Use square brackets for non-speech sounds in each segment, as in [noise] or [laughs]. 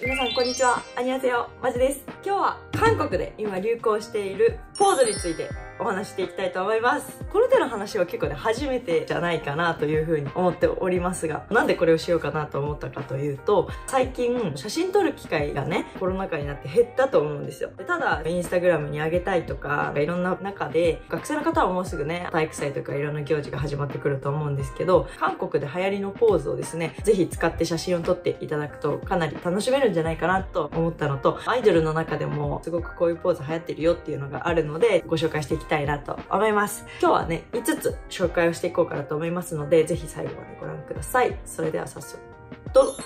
皆さんこんにちは。アニアセヨ、マジです。今日は韓国で今流行しているポーズについてお話していきたいと思います。この手の話は結構ね、初めてじゃないかなというふうに思っておりますが、なんでこれをしようかなと思ったかというと、最近写真撮る機会がね、コロナ禍になって減ったと思うんですよ。ただ、インスタグラムに上げたいとか、いろんな中で、学生の方はもうすぐね、体育祭とかいろんな行事が始まってくると思うんですけど、韓国で流行りのポーズをですね、ぜひ使って写真を撮っていただくとかなり楽しめるんじゃないかなと思ったのと、アイドルの中でもすごくこういうポーズ流行ってるよっていうのがあるので、ご紹介していきたいたいなと思います。います。今日はね、5つ紹介をしていこうかなと思いますので、ぜひ最後までご覧ください。それでは早速、どうぞ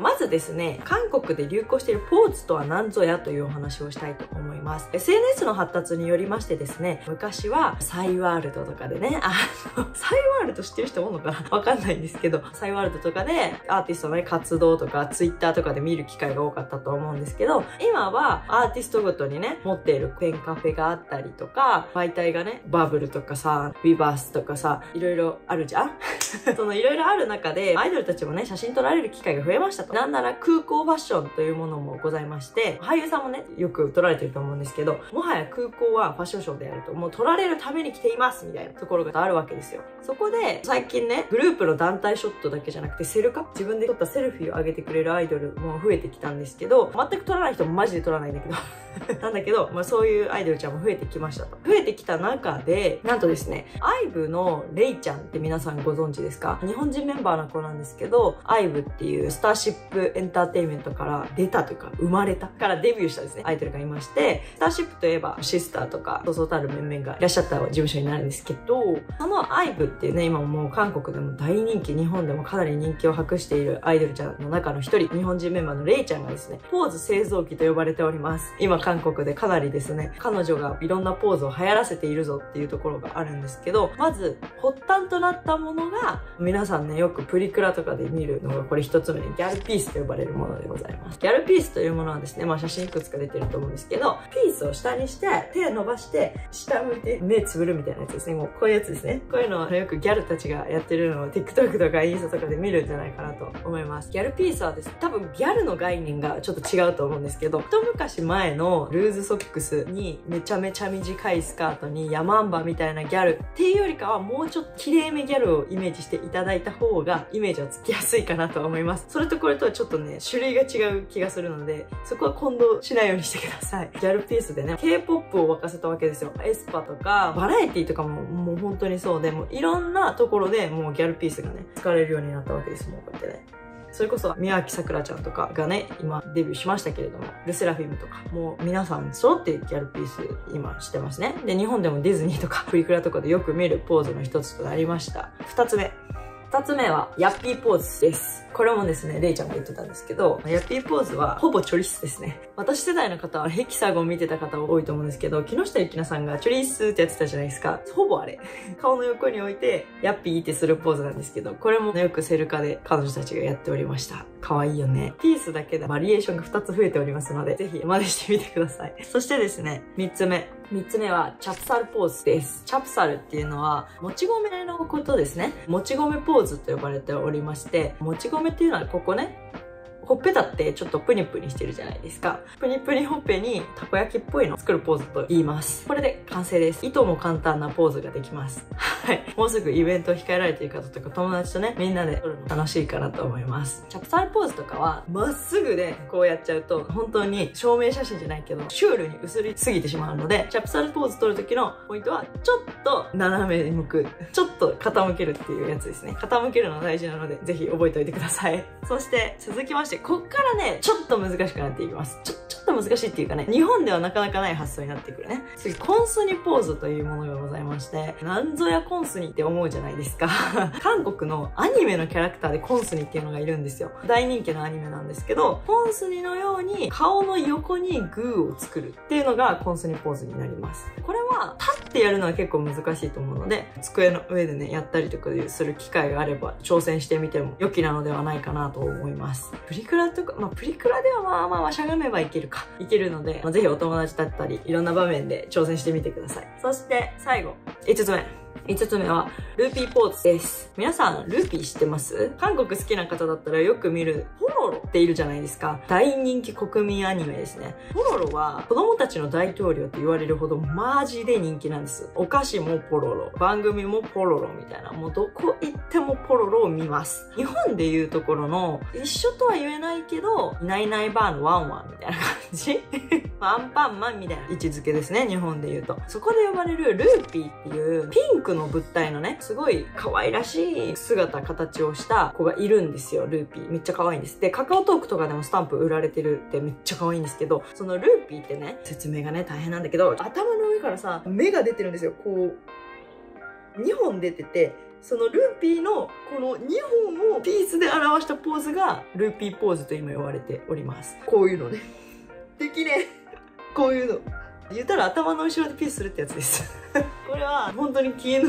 まずですね、韓国で流行しているポーズとは何ぞやというお話をしたいと思います。SNS の発達によりましてですね、昔はサイワールドとかでね、あの、サイワールド知ってる人おるのかな？わかんないんですけど、サイワールドとかでアーティストのね、活動とか Twitter とかで見る機会が多かったと思うんですけど、今はアーティストごとにね、持っているペンカフェがあったりとか、媒体がね、バブルとかさ、ビバースとかさ、いろいろあるじゃん？[laughs] そのいろいろある中で、アイドルたちもね、写真撮られる機会が増えましたと。なんなら空港ファッションというものもございまして、俳優さんもね、よく撮られてると思うんですけど、もはや空港はファッションショーでやると、もう撮られるために来ていますみたいなところがあるわけですよ。そこで、最近ね、グループの団体ショットだけじゃなくて、セルカ自分で撮ったセルフィーを上げてくれるアイドルも増えてきたんですけど、全く撮らない人もマジで撮らないんだけど [laughs] なんだけど、まあ、そういうアイドルちゃんも増えてきましたと。増えてきた中で、なんとですね、IVE のレイちゃんって皆さんご存知ですか？日本人メンバーの子なんですけど、IVE っていうスターシップップエンターテインメントから出たというか、生まれたからデビューしたですね、アイドルがいまして、スターシップといえばシスターとか、そうそうたる面々がいらっしゃった事務所になるんですけど、その IVE っていうね、今もう韓国でも大人気、日本でもかなり人気を博しているアイドルちゃんの中の一人、日本人メンバーのレイちゃんがですね、ポーズ製造機と呼ばれております。今韓国でかなりですね、彼女がいろんなポーズを流行らせているぞっていうところがあるんですけど、まず発端となったものが、皆さんね、よくプリクラとかで見るのがこれ一つ目にギャルピースと呼ばれるものでございます。ギャルピースというものはですね、まあ写真いくつか出てると思うんですけど、ピースを下にして、手伸ばして、下向いて目つぶるみたいなやつですね。もうこういうやつですね。こういうのはよくギャルたちがやってるのを TikTok とかインスタとかで見るんじゃないかなと思います。ギャルピースはですね、多分ギャルの概念がちょっと違うと思うんですけど、一昔前のルーズソックックスにめちゃめちゃ短いスカートにヤマンバみたいなギャルっていうよりかはもうちょっと綺麗めギャルをイメージしていただいた方がイメージはつきやすいかなと思います。それとこれとはちょっとね、種類が違う気がするので、そこは混同しないようにしてください。ギャルピースでね、K-POP を沸かせたわけですよ。エスパとか、バラエティとかももう本当にそうで、もういろんなところでもうギャルピースがね、使われるようになったわけです。もうこうやってね。それこそ宮脇さくらちゃんとかがね、今デビューしましたけれども、ルセラフィムとか、もう皆さん揃ってギャルピース今してますね。で、日本でもディズニーとかプリクラとかでよく見るポーズの一つとなりました。二つ目。二つ目は、ヤッピーポーズです。これもですね、レイちゃんが言ってたんですけど、ヤッピーポーズはほぼチョリスですね。私世代の方はヘキサゴン見てた方多いと思うんですけど、木下ゆきなさんがチョリスってやってたじゃないですか。ほぼあれ。顔の横に置いて、ヤッピーってするポーズなんですけど、これもよく셀카 で彼女たちがやっておりました。可愛いよね。ピースだけでバリエーションが2つ増えておりますので、ぜひ真似してみてください。[laughs] そしてですね、3つ目。3つ目は、찹쌀 ポーズです。찹쌀 っていうのは、もち米のことですね。もち米ポーズと呼ばれておりまして、もちっていうのはここね、ほっぺたってちょっとプニプニしてるじゃないですか。プニプニほっぺにたこ焼きっぽいのを作るポーズと言います。これで完成です。糸も簡単なポーズができます。はい。もうすぐイベントを控えられている方とか友達とね、みんなで撮るの楽しいかなと思います。チャプサルポーズとかは、まっすぐでこうやっちゃうと、本当に証明写真じゃないけど、シュールに映りすぎてしまうので、チャプサルポーズ撮る時のポイントは、ちょっと斜めに向く。ちょっと傾けるっていうやつですね。傾けるの大事なので、ぜひ覚えておいてください。そして、続きまして、こっからね、ちょっと難しくなっていきます。ちょ、ちょっと難しいっていうかね、日本ではなかなかない発想になってくるね。次、コンスニポーズというものがございまして、なんぞやココンスニって思うじゃないですか。[laughs] 韓国のアニメのキャラクターでコンスニっていうのがいるんですよ。大人気のアニメなんですけど、コンスニのように顔の横にグーを作るっていうのがコンスニポーズになります。これは立ってやるのは結構難しいと思うので、机の上でね、やったりとかする機会があれば挑戦してみても良きなのではないかなと思います。プリクラとか、まあプリクラではまあまあまあしゃがめばいけるか。いけるので、まあ、ぜひお友達だったり、いろんな場面で挑戦してみてください。そして最後、5つ目。5つ目は、ルーピーポーズです。皆さん、ルーピー知ってます？韓国好きな方だったらよく見る、ポロロっているじゃないですか。大人気国民アニメですね。ポロロは、子供たちの大統領って言われるほど、マジで人気なんです。お菓子もポロロ、番組もポロロみたいな、もうどこ行ってもポロロを見ます。日本でいうところの、一緒とは言えないけど、いないいないばあのワンワンみたいな感じアンパンマンみたいな位置づけですね、日本で言うと。そこで呼ばれるルーピーっていうピンクの物体のね、すごい可愛らしい姿、形をした子がいるんですよ、ルーピー。めっちゃ可愛いんです。で、カカオトークとかでもスタンプ売られてるってめっちゃ可愛いんですけど、そのルーピーってね、説明がね、大変なんだけど、頭の上からさ、目が出てるんですよ、こう。2本出てて、そのルーピーのこの2本をピースで表したポーズがルーピーポーズと今言われております。こういうのね。できねえ。こういうの。言ったら頭の後ろでピースするってやつですは本当に昨日、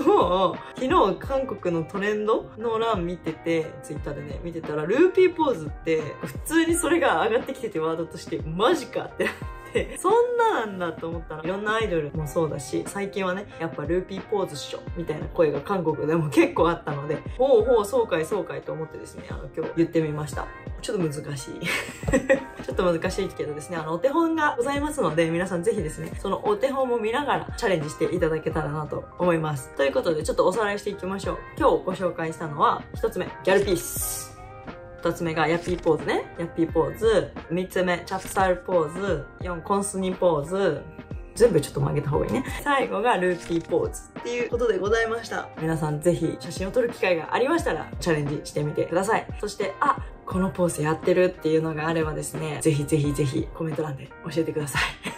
昨日韓国のトレンドの欄見てて、ツイッターでね、見てたら、ルーピーポーズって、普通にそれが上がってきててワードとして、マジかって。て、そんななんだと思ったら、いろんなアイドルもそうだし、最近はね、やっぱルーピーポーズっしょ、みたいな声が韓国でも結構あったので、ほうほう、そうかい、そうかいと思ってですね、あの、今日言ってみました。ちょっと難しい。[laughs] ちょっと難しいけどですね、あの、お手本がございますので、皆さんぜひですね、そのお手本も見ながらチャレンジしていただけたらなと思います。ということで、ちょっとおさらいしていきましょう。今日ご紹介したのは、一つ目、ギャルピース。2つ目がヤッピーポーズね。ヤッピーポーズ。3つ目、チャプサルポーズ。4、コンスニポーズ。全部ちょっと曲げた方がいいね。最後がルーピーポーズっていうことでございました。皆さんぜひ写真を撮る機会がありましたらチャレンジしてみてください。そして、あ、このポーズやってるっていうのがあればですね、ぜひぜひぜひコメント欄で教えてください。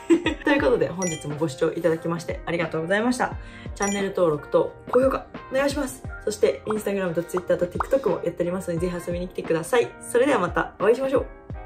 ということで本日もご視聴いただきましてありがとうございました。チャンネル登録と高評価お願いします。そして、インスタグラムとツイッターとティックトックもやっておりますので、ぜひ遊びに来てください。それではまたお会いしましょう。